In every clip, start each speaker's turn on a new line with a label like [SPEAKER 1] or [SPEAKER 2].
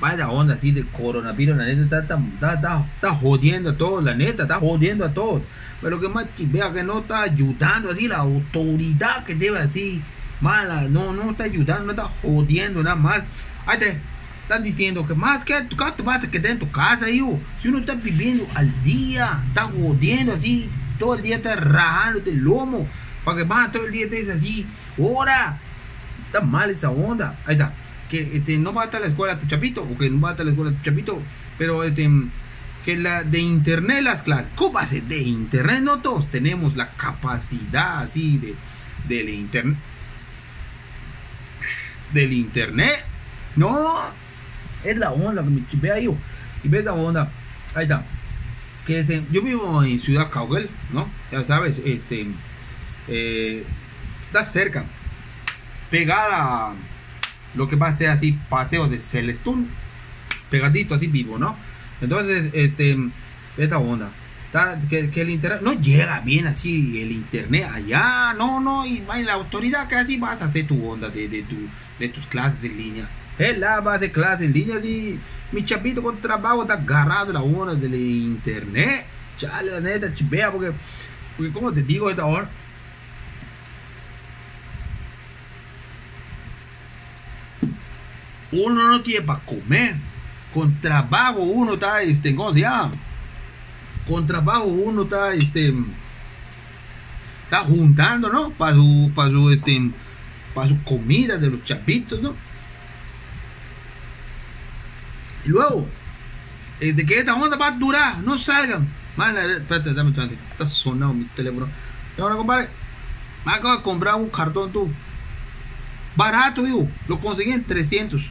[SPEAKER 1] vaya onda así de coronavirus, la neta, está, está, está, está, jodiendo a todos, la neta, está jodiendo a todos. Pero que más vea que no está ayudando así, la autoridad que debe así, mala, no, no está ayudando, no está jodiendo nada más. Ahí te están diciendo que más que tu casa te vas a quedar en tu casa, hijo. Si uno está viviendo al día, está jodiendo así, todo el día está rajando el lomo, para que más todo el día estés así, ahora, está mal esa onda. Ahí está que este, no va a estar la escuela tu chapito, o que no va a estar la escuela tu chapito, pero este, que la de internet las clases, ¿cómo hace de internet? No todos tenemos la capacidad así de del internet. Del internet, no, es la onda que me chipea yo, y ves la onda, ahí está. Que este, yo vivo en Ciudad Caugel, ¿no? Ya sabes, este, eh, está cerca, pegada lo que va a ser así paseos de Celestún pegadito así vivo no entonces este esta onda. Que, que, el internet no llega bien así el internet allá no no y la autoridad que así vas a hacer tu onda de, de, tu, de tus clases en línea. Él va a hacer clases en línea y mi chapito con trabajo está agarrado la onda del internet. Chale la neta chipea porque porque como te digo esta hora uno no tiene para comer. Con trabajo uno está, este, ¿cómo se llama? Con trabajo uno está, este, está juntando, ¿no? Para su, para su, este, para su comida de los chapitos, ¿no? Y luego, de que esta onda va a durar, no salgan. Mala, espérate, dame chance, está sonado mi teléfono. Y ahora, compadre, me acabo de comprar un cartón tú. Barato, hijo. Lo conseguí en 300.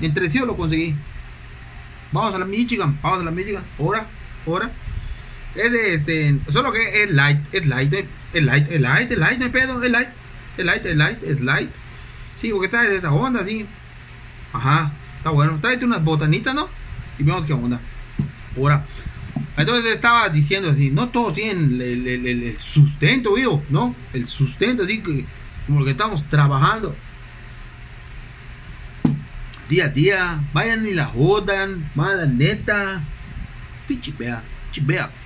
[SPEAKER 1] En 300 lo conseguí. Vamos a la Michigan. Vamos a la Michigan. Ahora, ahora. Es de este. Solo que es light. Es light. Es light. Es light. Es light. No hay pedo. Es light. Es light. Es light. Es light. Sí, porque está de esa onda así. Ajá. Está bueno. Tráete unas botanitas, ¿no? Y vemos qué onda. Ahora. Entonces estaba diciendo así, no todos tienen el, el, el, sustento, hijo, ¿no? El sustento, así que como lo que estamos trabajando día a día, vayan y la jodan, mala neta, chipea, chipea.